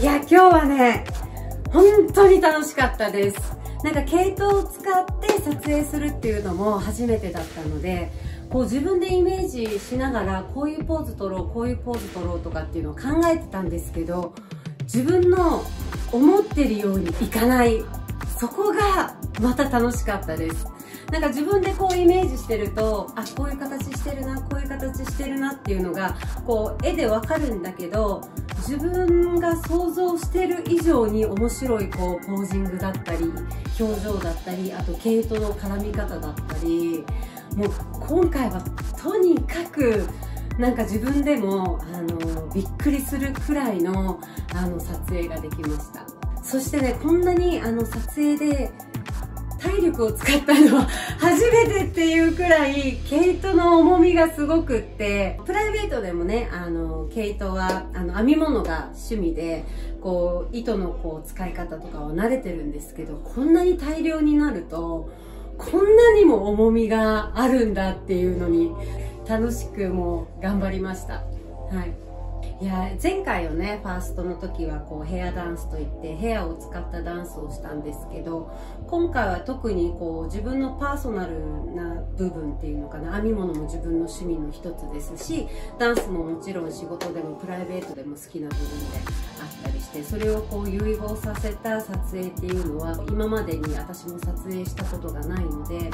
いや、今日はね本当に楽しかったです。なんか毛糸を使って撮影するっていうのも初めてだったのでこう自分でイメージしながらこういうポーズ取ろうこういうポーズ取ろうとかっていうのを考えてたんですけど自分の思ってるようにいかない。そこがまた楽しかったです。なんか自分でこうイメージしてるとあこういう形してるなこういう形してるなっていうのがこう絵でわかるんだけど自分が想像してる以上に面白いこうポージングだったり表情だったりあと毛糸の絡み方だったりもう今回はとにかくなんか自分でもあのびっくりするくらいのあの撮影ができました。そしてねこんなにあの撮影で体力を使ったのは初めてっていうくらい毛糸の重みがすごくってプライベートでもねあの毛糸はあの編み物が趣味でこう糸のこう使い方とかは慣れてるんですけどこんなに大量になるとこんなにも重みがあるんだっていうのに楽しくもう頑張りました。はい。いや前回をねファーストの時はこうヘアダンスといってヘアを使ったダンスをしたんですけど今回は特にこう自分のパーソナルな部分っていうのかな編み物も自分の趣味の一つですしダンスももちろん仕事でもプライベートでも好きな部分であったりしてそれをこう融合させた撮影っていうのは今までに私も撮影したことがないので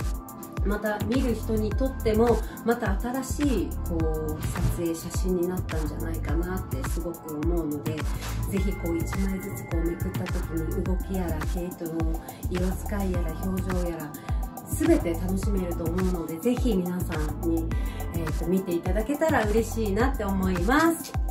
また見る人にとってもまた新しいこう撮影写真になったんじゃないかなってすごく思うのでぜひこう1枚ずつこうめくった時に動きやら毛糸の色使いやら表情やら全て楽しめると思うのでぜひ皆さんに、えーと見ていただけたら嬉しいなって思います。